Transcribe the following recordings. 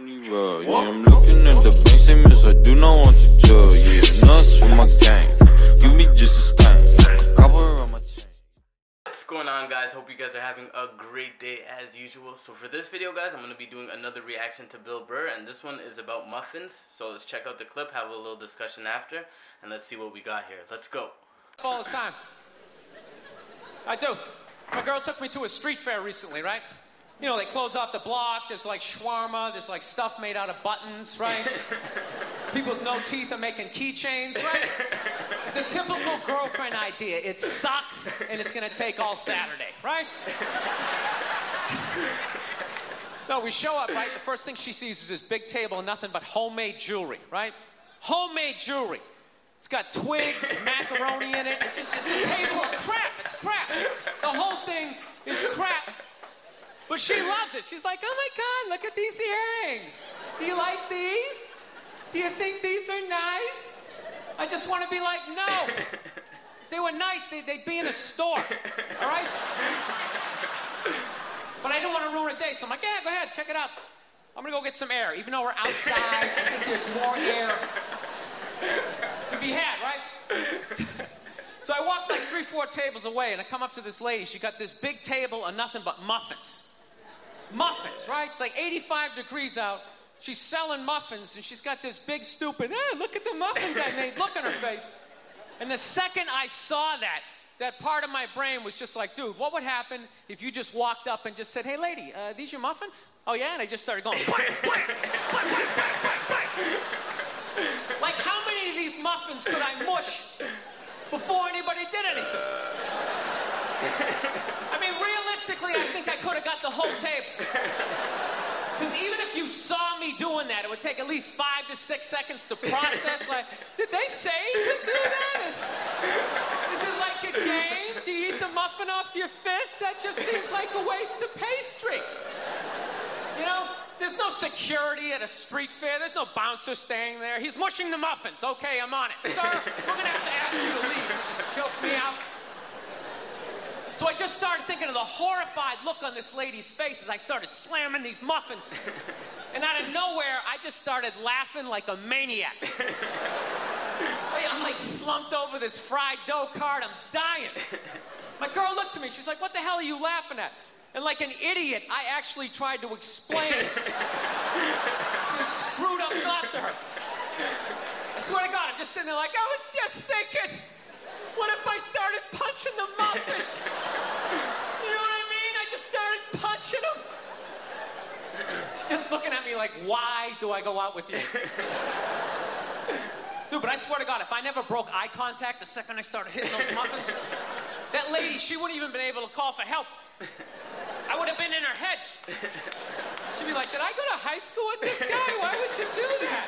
money roll. Yeah, I'm looking at the bank, say miss, I do not want to jail. Yeah, nuts with my gang. You be just a stain. Cover on my chain. What's going on guys? Hope you guys are having a great day as usual. So for this video guys, I'm going to be doing another reaction to Bill Burr and this one is about muffins. So let's check out the clip, have a little discussion after, and let's see what we got here. Let's go. all the time. I do. My girl took me to a street fair recently, right? You know, they close off the block, there's like shawarma, there's like stuff made out of buttons, right? People with no teeth are making keychains, right? It's a typical girlfriend idea. It sucks and it's gonna take all Saturday, right? No, we show up, right? The first thing she sees is this big table and nothing but homemade jewelry, right? Homemade jewelry. It's got twigs, macaroni in it. It's just it's a table of crap. It's crap. The whole thing is crap. But she loves it. She's like, oh my God, look at these earrings. Do you like these? Do you think these are nice? I just want to be like, no. If they were nice, they, they'd be in a store. All right? But I didn't want to ruin a day, so I'm like, yeah, go ahead, check it out. I'm gonna go get some air. Even though we're outside, I think there's more air to be had, right? so I walk like three, four tables away, and I come up to this lady. She got this big table of nothing but muffins. Muffins, right? It's like 85 degrees out. She's selling muffins, and she's got this big, stupid, ah, look at the muffins I made, look on her face. And the second I saw that, that part of my brain was just like, dude, what would happen if you just walked up and just said, hey, lady, uh, these your muffins? Oh, yeah? And I just started going, like, how many of these muffins could I mush before anybody did anything? I mean, realistically, I think I could have got the whole table. Because even if you saw me doing that, it would take at least five to six seconds to process. Like, did they say you could do that? Is, is it like a game? Do you eat the muffin off your fist? That just seems like a waste of pastry. You know, there's no security at a street fair. There's no bouncer staying there. He's mushing the muffins. Okay, I'm on it. Sir, we're gonna have to ask you to leave. You just choke me out. So I just started thinking of the horrified look on this lady's face as I started slamming these muffins. And out of nowhere, I just started laughing like a maniac. I'm like slumped over this fried dough cart. I'm dying. My girl looks at me. She's like, What the hell are you laughing at? And like an idiot, I actually tried to explain this screwed up thought to her. I swear to God, I'm just sitting there like, I was just thinking, what if I started punching the muffins? You know what I mean? I just started punching them. She's just looking at me like, why do I go out with you? Dude, but I swear to God, if I never broke eye contact the second I started hitting those muffins, that lady, she wouldn't even been able to call for help. I would have been in her head. She'd be like, Did I go to high school with this guy? Why would you do that?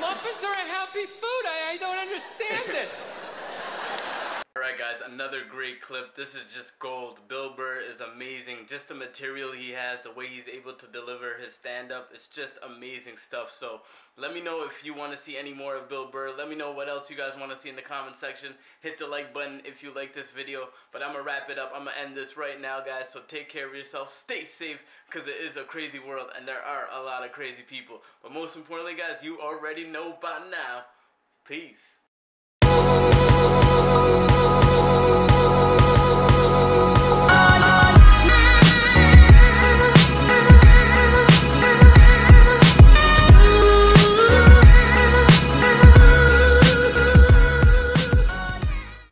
Muffins are a happy food. I, I don't understand this. Guys, another great clip. This is just gold. Bill Burr is amazing. Just the material he has, the way he's able to deliver his stand-up, it's just amazing stuff. So let me know if you want to see any more of Bill Burr. Let me know what else you guys want to see in the comment section. Hit the like button if you like this video. But I'm going to wrap it up. I'm going to end this right now guys. So take care of yourself. Stay safe because it is a crazy world and there are a lot of crazy people. But most importantly guys, you already know by now. Peace.